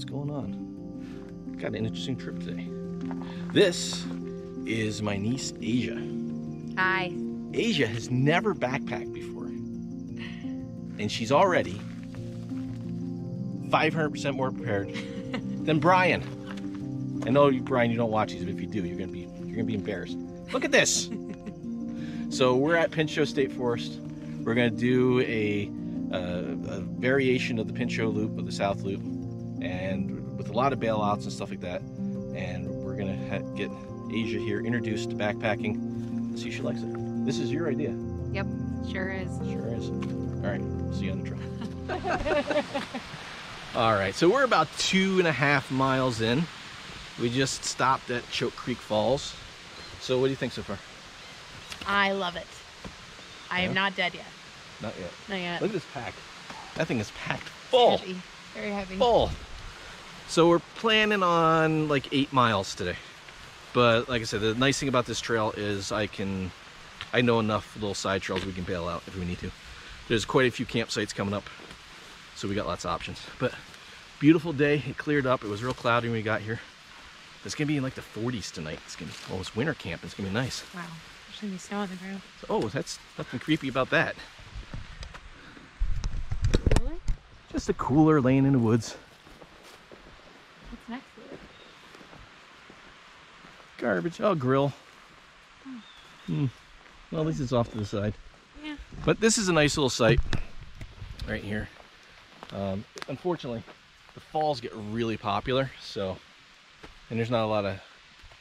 what's going on. Got an interesting trip today. This is my niece Asya. Hi. Asya has never backpacked before. And she's already 500% more prepared than Brian. I know, Brian, you don't watch these, but if you do, you're gonna be you're gonna be embarrassed. Look at this. so we're at Pinchot State Forest. We're gonna do a, uh, a variation of the Pinchot Loop of the South Loop, and with a lot of bailouts and stuff like that. And we're gonna get Asya here introduced to backpacking. See if she likes it. This is your idea. Yep, sure is. Sure is. All right, see you on the trail. All right, so we're about two and a half miles in. We just stopped at Choke Creek Falls. So what do you think so far? I love it. I Yeah? am not dead yet. Not yet. Not yet. Look at this pack. That thing is packed full. Heavy. Very heavy. Full. So we're planning on like eight miles today. But like I said, the nice thing about this trail is I can, I know enough little side trails we can bail out if we need to. There's quite a few campsites coming up. So we got lots of options. But beautiful day. It cleared up. It was real cloudy when we got here. It's gonna be in like the 40s tonight. It's gonna be, well, it's winter camp. It's gonna be nice. Wow. There's gonna be snow on the ground. So, oh, that's nothing creepy about that. Really? Just a cooler laying in the woods. What's next to it? Garbage. Oh, grill. Hmm. Well, at least it's off to the side. Yeah. But this is a nice little site right here. Um, unfortunately, the falls get really popular, so and there's not a lot of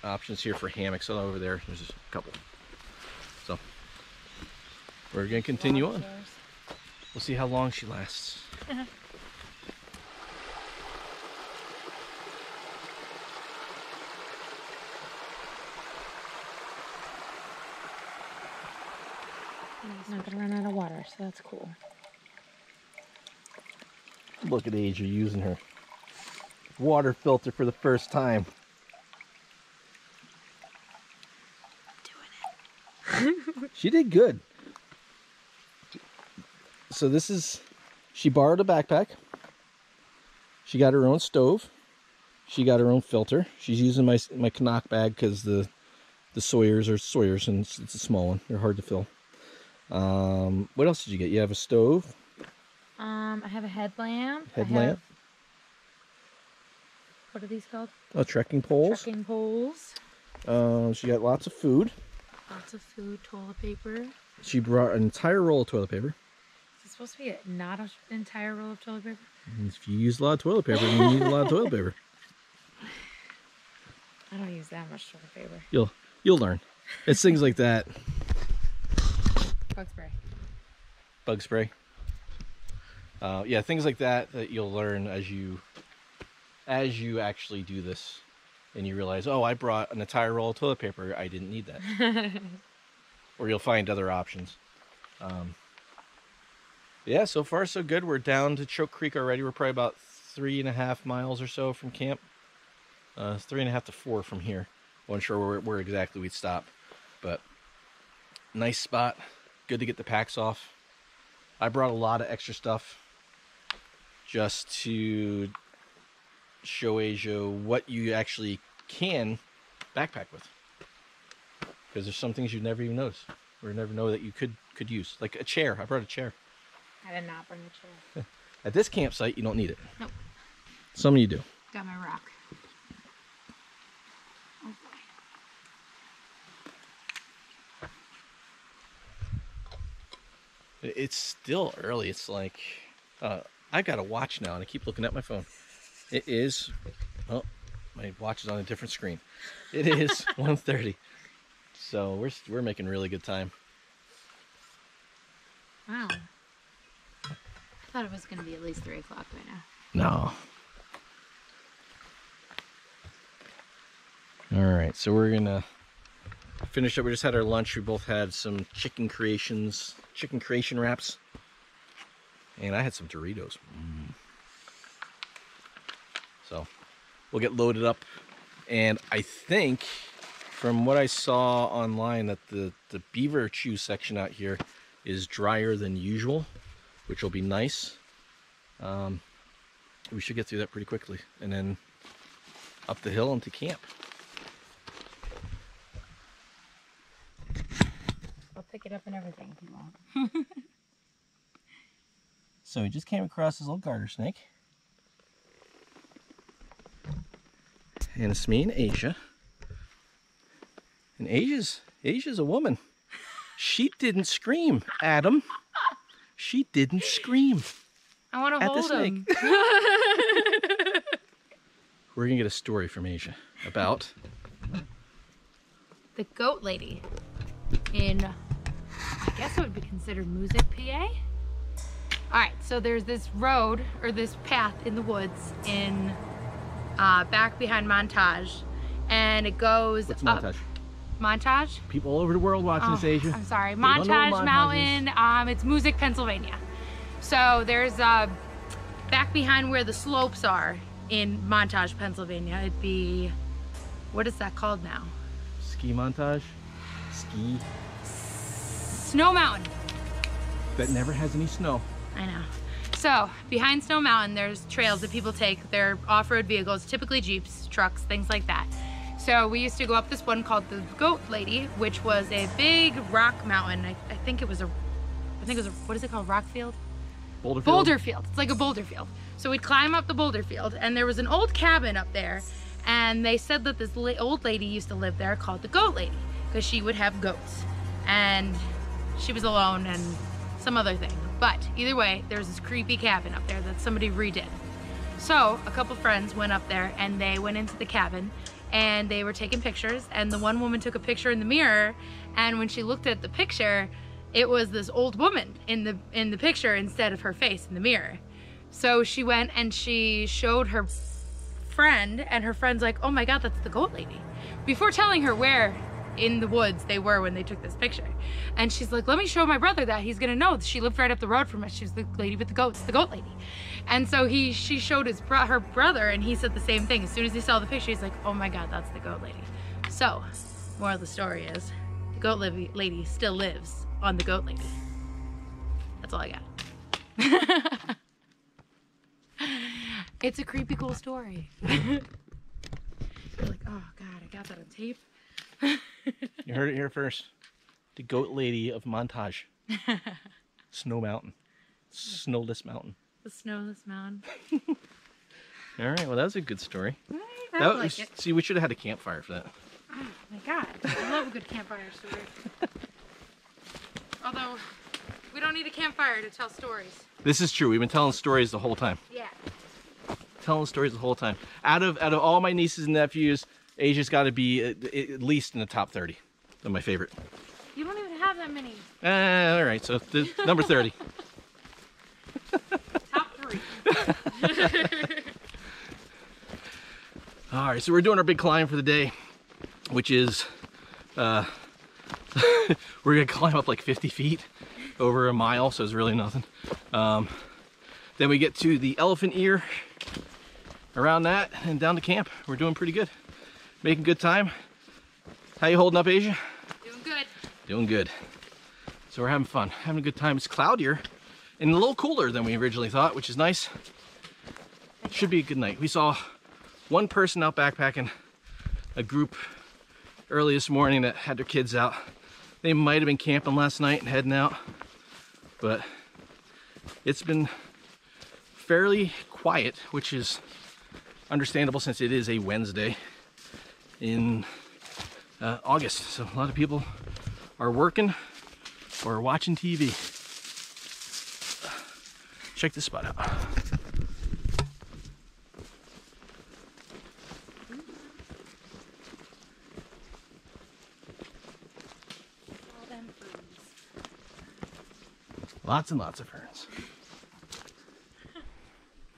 options here for hammocks. Oh, over there, there's just a couple. So we're gonna continue on. We'll see how long she lasts. Not gonna run out of water, so that's cool. Look at Asya using her water filter for the first time. Doing it. She did good. So this is, she borrowed a backpack. She got her own stove. She got her own filter. She's using my my CNOC bag because the the Sawyers are Sawyers and it's, it's a small one. They're hard to fill. Um, what else did you get? You have a stove. Um, I have a headlamp. I have- headlamp, what are these called? oh, trekking poles. Trekking poles. Um, she got lots of food. Lots of food, toilet paper. She brought an entire roll of toilet paper. Is it supposed to be a, not an entire roll of toilet paper? If you use a lot of toilet paper, you need a lot of toilet paper. I don't use that much toilet paper. You'll you'll learn. It's things like that. Bug spray. Bug spray. Uh, yeah, things like that that you'll learn as you as you actually do this, and you realize, oh, I brought an entire roll of toilet paper. I didn't need that. or you'll find other options. Um, yeah, so far so good. We're down to Choke Creek already. We're probably about three and a half miles or so from camp. Uh, three and a half to four from here. I wasn't sure where, where exactly we'd stop, but nice spot. Good to get the packs off. I brought a lot of extra stuff just to show Asya what you actually can backpack with. Because there's some things you never even notice or never know that you could could use, like a chair. I brought a chair. I did not bring a chair. At this campsite, you don't need it. Nope. Some of you do. Got my rock. Oh boy. It- It's still early. It's like uh, I got a watch now, and I keep looking at my phone. It is. Oh, my watch is on a different screen. It is 1.30. So we're we're making really good time. Wow. I thought it was going to be at least 3 o'clock by now. No. All right, so we're gonna finish up. We just had our lunch. We both had some chicken creations, chicken creation wraps, and I had some Doritos. Mm. So we'll get loaded up, and I think from what I saw online that the the beaver chew section out here is drier than usual, which will be nice. Um, we should get through that pretty quickly. And then up the hill into camp. I'll pick it up and everything if you want. So we just came across this little garter snake. And it's me and Asya. And Asya's Asya's a woman. She didn't scream, Adam. She didn't scream. I want to At the hold him. We're gonna get a story from Asya about the goat lady in, I guess it would be considered music PA. All right, so there's this road or this path in the woods in uh, back behind Montage, and it goes what's up. montage? Montage. People all over the world watching Oh, this Asya. I'm sorry, They Montage Mountain. Um, it's Moosic, Pennsylvania. So there's uh, back behind where the slopes are in Montage, Pennsylvania. It'd be, what is that called now? Ski montage. Ski Snow Mountain. that never has any snow. I know. So behind Snow Mountain, there's trails that people take. They're off-road vehicles, typically Jeeps, trucks, things like that. So we used to go up this one called the Goat Lady, which was a big rock mountain. I, I think it was a, I think it was a, what is it called? Rock field? Boulder. boulder field. It's like a boulder field. So we'd climb up the boulder field, and there was an old cabin up there, and they said that this old lady used to live there called the Goat Lady because she would have goats, and she was alone and some other thing. But either way, there's this creepy cabin up there that somebody redid. So a couple friends went up there and they went into the cabin and they were taking pictures and the one woman took a picture in the mirror and when she looked at the picture it was this old woman in the in the picture instead of her face in the mirror. So she went and she showed her friend and her friend's like, "Oh my god, that's the goat lady." Before telling her where in the woods they were when they took this picture. And she's like, let me show my brother that he's gonna know. She lived right up the road from us. She's the lady with the goats, the goat lady. And so he, she showed his her brother, and he said the same thing. As soon as he saw the picture, he's like, oh my god, that's the goat lady. So, moral of the story is, the goat lady, lady still lives on the goat lady. That's all I got. it's a creepy cool story. You're like, oh god, I got that on tape. You heard it here first. The goat lady of montage. Snow Mountain. Snowless Mountain. The snowless mountain. All right, well, that was a good story. That like was- it. See, we should have had a campfire for that. Oh my god, I love a good campfire story. Although, we don't need a campfire to tell stories. This is true. We've been telling stories the whole time. Yeah. Telling stories the whole time. Out of out of all my nieces and nephews, Asya's got to be at, at least in the top 30 of my favorite. You don't even have that many. Uh, all right, so the, number 30. Top three. All right, so we're doing our big climb for the day, which is uh, we're gonna climb up like 50 feet over a mile, so it's really nothing. Um, then we get to the elephant ear, around that, and down to camp. We're doing pretty good, making good time. How you holding up, Asya? Doing good. Doing good. So we're having fun, having a good time. It's cloudier and a little cooler than we originally thought, which is nice. Should be a good night. We saw one person out backpacking, a group early this morning that had their kids out. They might have been camping last night and heading out, but it's been fairly quiet, which is understandable since it is a Wednesday in uh, August. So a lot of people are working or watching TV. Check this spot out. All them foods. Lots and lots of ferns.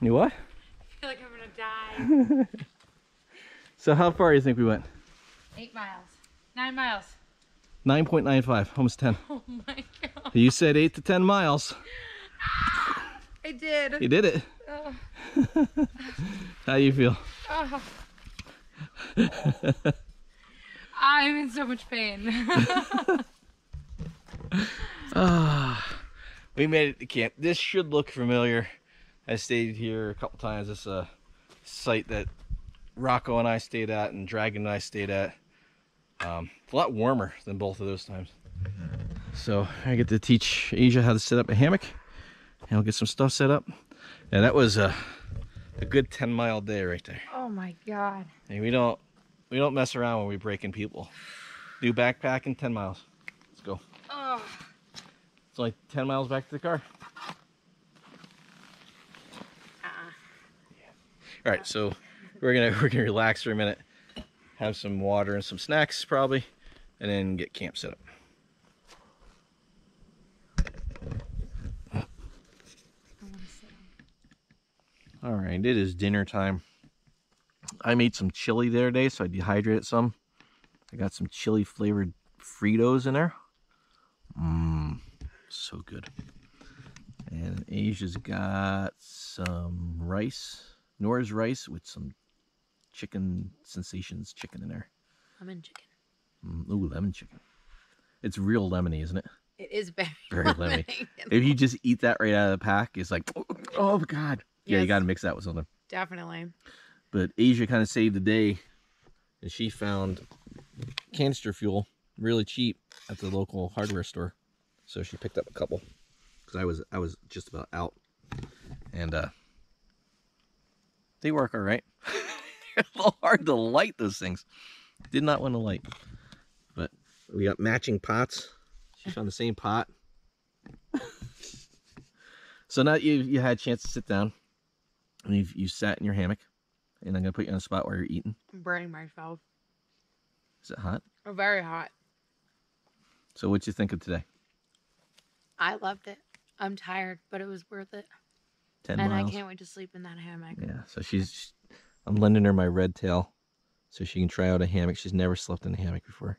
You what? I feel like I'm gonna die. So how far do you think we went? Eight miles. Nine miles. 9.95, almost 10. Oh my god. You said 8 to 10 miles. I did. You did it. Oh, How you feel? oh. I'm in so much pain. Ah, we made it to camp. This should look familiar. I stayed here a couple times. This is a site that Rocco and I stayed at and Dragon and I stayed at. Um, a lot warmer than both of those times. So I get to teach Asya how to set up a hammock. And I'll get some stuff set up. And that was a, a good 10 mile day right there. Oh my god. And we don't we don't mess around when we break in people. Do backpacking 10 miles. Let's go. Oh. It's only 10 miles back to the car. Uh-uh. All right, so we're gonna we're gonna relax for a minute, have some water and some snacks probably, and then get camp set up. All right, it is dinner time. I made some chili the other day, so I dehydrated some. I got some chili flavored Fritos in there. Mmm, so good. And Asya's got some rice, Knorr's rice with some chicken sensations chicken in there. Lemon chicken. Mm, ooh, lemon chicken. It's real lemony, isn't it? It is very, Very lemony. If you just eat that right out of the pack, it's like, oh god. Yeah, you got to mix that with something. Definitely. But Asya kind of saved the day, and she found canister fuel really cheap at the local hardware store. So she picked up a couple because I was I was just about out, and uh, they work all right. a little hard to light those things. Did not want to light, but we got matching pots. She found the same pot. so now you you had a chance to sit down, and you you sat in your hammock, and I'm gonna put you on a spot while you're eating. I'm burning myself. Is it hot? Oh, very hot. So what'd you think of today? I loved it. I'm tired, but it was worth it. Ten and miles. I can't wait to sleep in that hammock. Yeah. So she's, I'm lending her my red tail, so she can try out a hammock. She's never slept in a hammock before.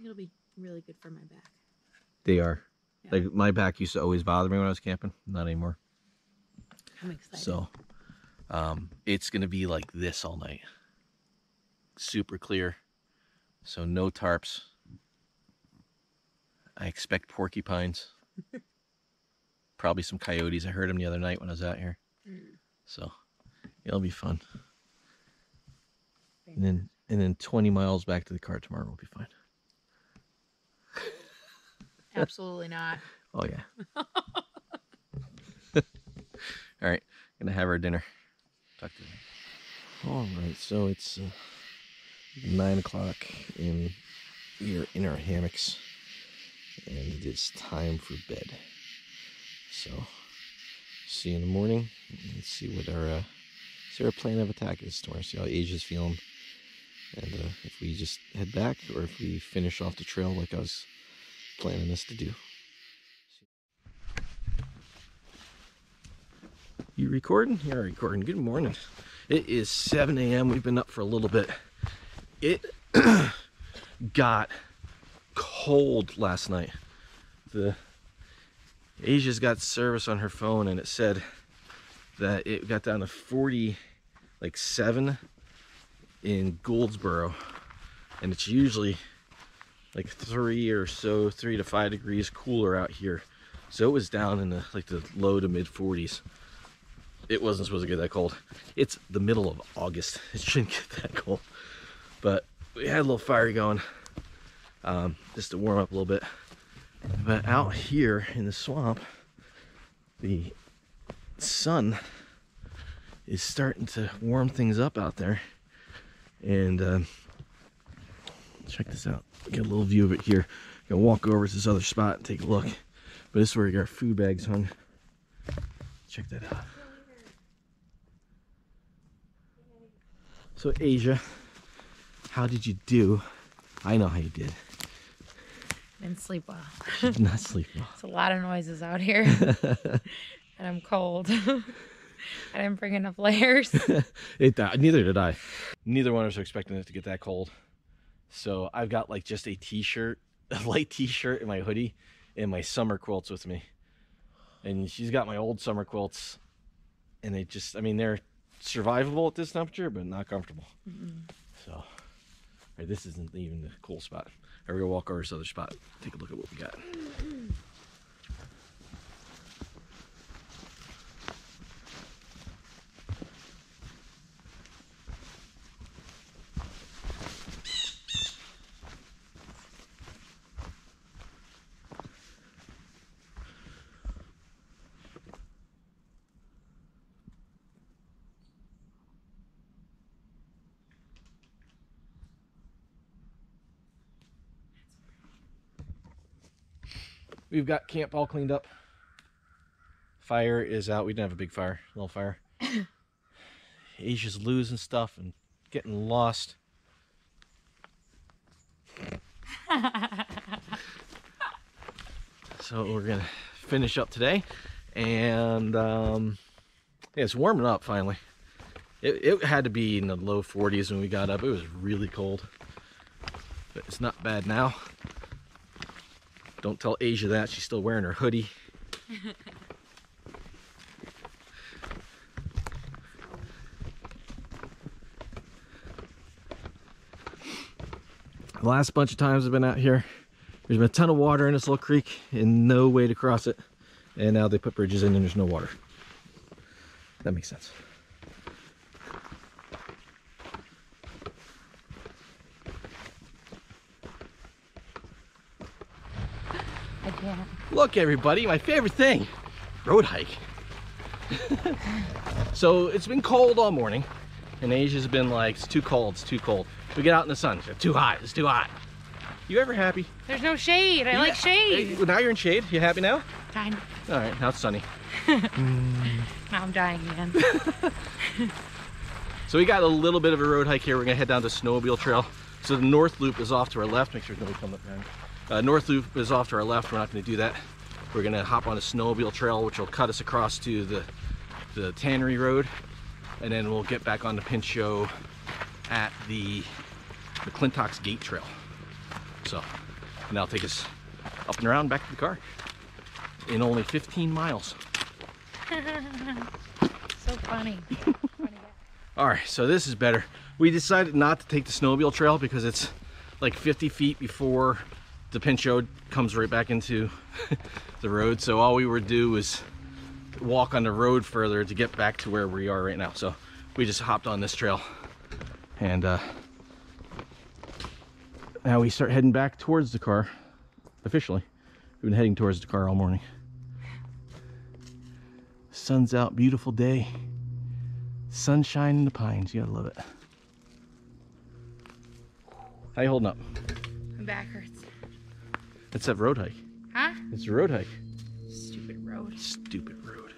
It'll be really good for my back. They are. Yeah. Like my back used to always bother me when I was camping. Not anymore. I'm excited. So, um, it's gonna be like this all night. Super clear. So no tarps. I expect porcupines. Probably some coyotes. I heard them the other night when I was out here. Mm. So it'll be fun. And then and then 20 miles back to the car tomorrow will be fine. Absolutely not. Oh yeah. All right, gonna have our dinner. Talk to you. All right, so it's uh, nine o'clock in we're in our hammocks, and it is time for bed. So, see you in the morning. Let's see what our uh, see what our plan of attack is tomorrow. See how Asya's feeling, and uh, if we just head back or if we finish off the trail like I was planning us to do. You recording? You're recording. Good morning. It is 7 a.m. We've been up for a little bit. It got cold last night. The Asya's got service on her phone and it said that it got down to 40 like 7 in Gouldsboro and it's usually like 3 or so 3 to 5 degrees cooler out here. So it was down in the like the low to mid 40s it wasn't supposed to get that cold. It's the middle of August. It shouldn't get that cold. But we had a little fire going um, just to warm up a little bit. But out here in the swamp, the sun is starting to warm things up out there. And uh, check this out. Get a little view of it here. Gonna walk over to this other spot and take a look. But this is where we got our food bags hung. Check that out. So Asya, how did you do? I know how you did. Didn't sleep well. Did not sleep well. It's a lot of noises out here. and I'm cold. I didn't bring enough layers. it uh, neither did I. Neither one of us are expecting it to get that cold. So I've got like just a t-shirt, a light t-shirt and my hoodie and my summer quilts with me. And she's got my old summer quilts and they just I mean they're survivable at this temperature but not comfortable. So all right, this isn't even the cool spot. All right, we're gonna walk over to this other spot, take a look at what we got. We've got camp all cleaned up. Fire is out. We didn't have a big fire, little fire. Asya's losing stuff and getting lost. so we're gonna finish up today, and um, yeah, it's warming up finally. It, it had to be in the low 40s when we got up. It was really cold, but it's not bad now. Don't tell Asya that. She's still wearing her hoodie. the last bunch of times I've been out here, there's been a ton of water in this little creek and no way to cross it. And now they put bridges in and there's no water. That makes sense. Can't. Look, everybody, my favorite thing road hike. so it's been cold all morning, and Asya's been like, it's too cold, it's too cold. We get out in the sun, it's too hot, it's too hot. You ever happy? There's no shade. I like shade. Now you're in shade. You happy now? Kind All right, now it's sunny. Now I'm dying again. So we got a little bit of a road hike here. We're gonna head down to Snowmobile Trail. So the North Loop is off to our left. Make sure nobody come up behind. Uh, North Loop is off to our left. We're not gonna do that. We're gonna hop on a Snowmobile Trail, which will cut us across to the the Tannery Road, and then we'll get back on the Pinchot at the McClintock's Gate Trail. So, and that'll take us up and around back to the car in only 15 miles. so funny. funny. All right, so this is better. We decided not to take the snowmobile trail because it's like 50 feet before the Pinchot comes right back into the road. So all we would do was walk on the road further to get back to where we are right now. So we just hopped on this trail and uh, now we start heading back towards the car officially. We've been heading towards the car all morning. Sun's out, beautiful day. Sunshine in the pines. You gotta love it. How you holding up? My back hurts. It's that road hike. Huh? It's a road hike. Stupid road. Stupid road.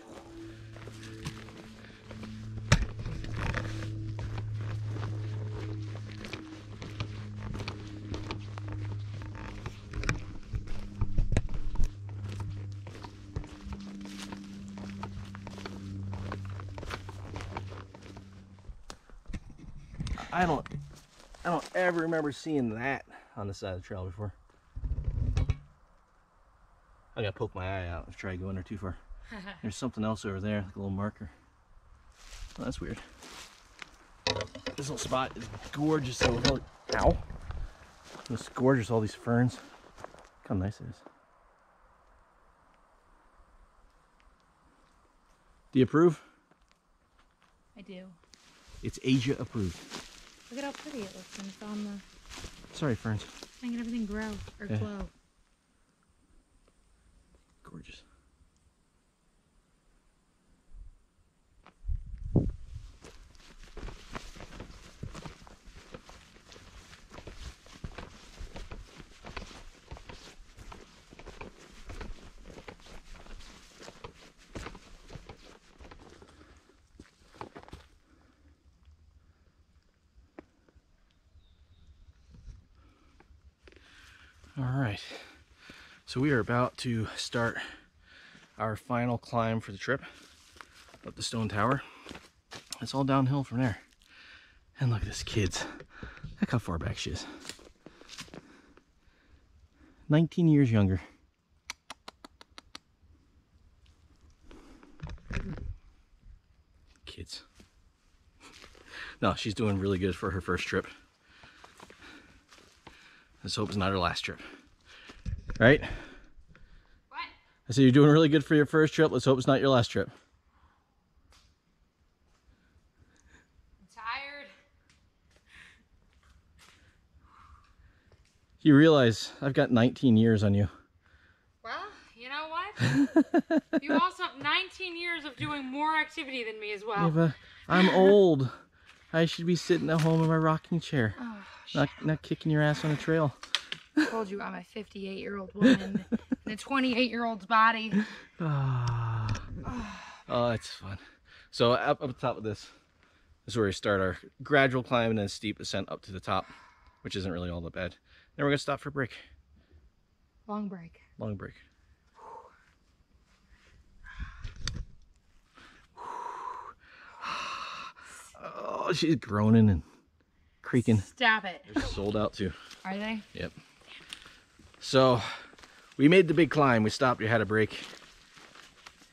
I don't I don't ever remember seeing that on the side of the trail before. I gotta poke my eye out and try going there too far. There's something else over there, like a little marker. Oh, that's weird. This little spot is gorgeous. So look, ow! It's gorgeous. All these ferns. Look how nice it is. Do you approve? I do. It's Asya approved. Look at how pretty it looks when it's on the Sorry, ferns. making everything grow or Yeah. glow. Gorgeous. All right. So we are about to start our final climb for the trip up the stone tower. It's all downhill from there. And look at this kids. Look how far back she is. 19 years younger. Kids. No, she's doing really good for her first trip. Let's hope it's not her last trip. Right? What? I said you're doing really good for your first trip. Let's hope it's not your last trip. I'm tired. You realize I've got 19 years on you. Well, you know what? you also have 19 years of doing more activity than me as well. Eva, I'm old. I should be sitting at home in my rocking chair, Oh, not not kicking your ass on a trail. Told you I'm a 58 year old woman in a 28 year old's body. Ah. oh, it's fun. So up up top of this is where we start our gradual climb and then steep ascent up to the top, which isn't really all that bad. Then we're gonna stop for a break. Long break. Long break. Oh, she's groaning and creaking. Stop it. They're sold out too. Are they? Yep. So we made the big climb. We stopped. We had a break.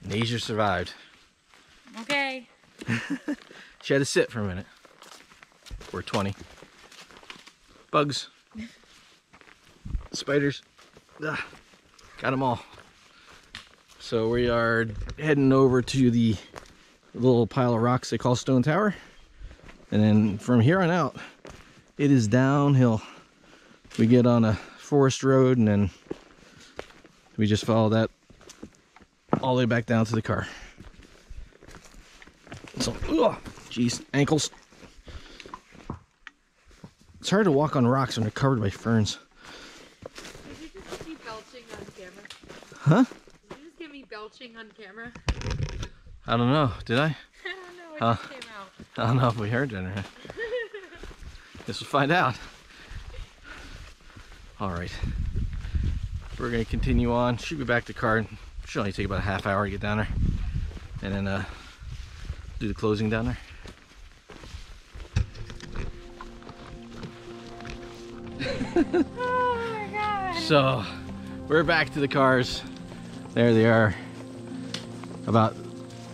And Asya survived. Okay. She had to sit for a minute. Or 20. Bugs. Spiders. Ugh. Got them all. So we are heading over to the little pile of rocks they call Stone Tower. And then from here on out, it is downhill. We get on a forest road and then we just follow that all the way back down to the car. So, ugh, jeez, ankles. It's hard to walk on rocks when they're covered by ferns. Did you just get belching on camera? Huh? Did you just get me belching on camera? I don't know. Did I? I don't know. It Huh. just came out. I don't know if we heard it or not. Guess we'll find out. All right. We're gonna continue on. Should be back to car. Should only take about a half hour to get down there, and then uh, do the closing down there. Oh. So we're back to the cars. There they are. About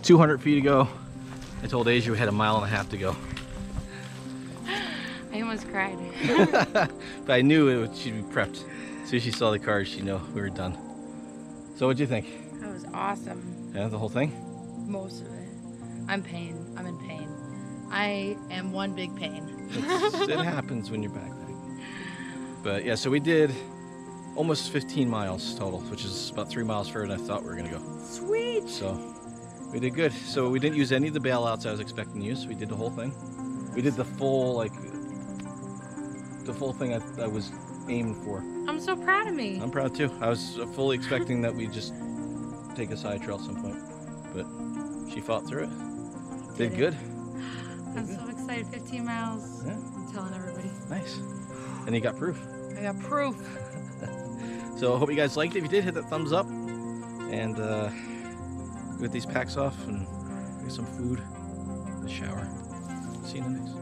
200 feet ago. I told Asya we had a mile and a half to go. I almost cried. but I knew it would, she'd be prepped. As soon as she saw the cars, she'd know we were done. So what'd you think? That was awesome. Yeah, the whole thing? Most of it. I'm pain. I'm in pain. I am one big pain. It happens when you're backpacking. But yeah, so we did almost 15 miles total, which is about three miles further than I thought we were gonna go. Sweet. So we did good. So we didn't use any of the bailouts I was expecting to use. We did the whole thing. We did the full like the full thing I, I was aiming for. I'm so proud of me. I'm proud too. I was fully expecting that we'd just take a side trail at some point, but she fought through it. Did Did it. good. I'm so excited. 15 miles. Yeah. I'm telling everybody. Nice. And you got proof. I got proof. So I hope you guys liked it. If you did, hit that thumbs up. And uh, get these packs off and get some food, a shower. See you in the next.